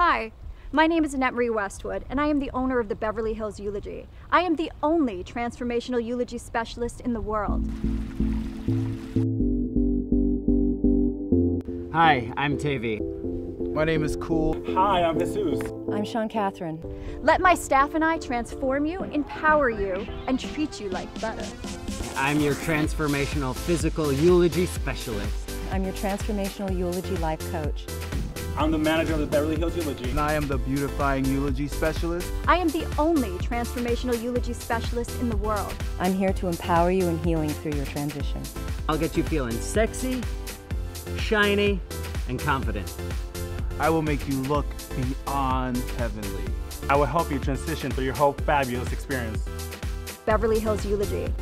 Hi, my name is Annette Marie Westwood, and I am the owner of the Beverly Hills Eulogy. I am the only transformational eulogy specialist in the world. Hi, I'm Tavi. My name is Cool. Hi, I'm Jesus. I'm Sean Catherine. Let my staff and I transform you, empower you, and treat you like butter. I'm your transformational physical eulogy specialist. I'm your transformational eulogy life coach. I'm the manager of the Beverly Hills Eulogy. And I am the beautifying eulogy specialist. I am the only transformational eulogy specialist in the world. I'm here to empower you in healing through your transition. I'll get you feeling sexy, shiny, and confident. I will make you look beyond heavenly. I will help you transition through your whole fabulous experience. Beverly Hills Eulogy.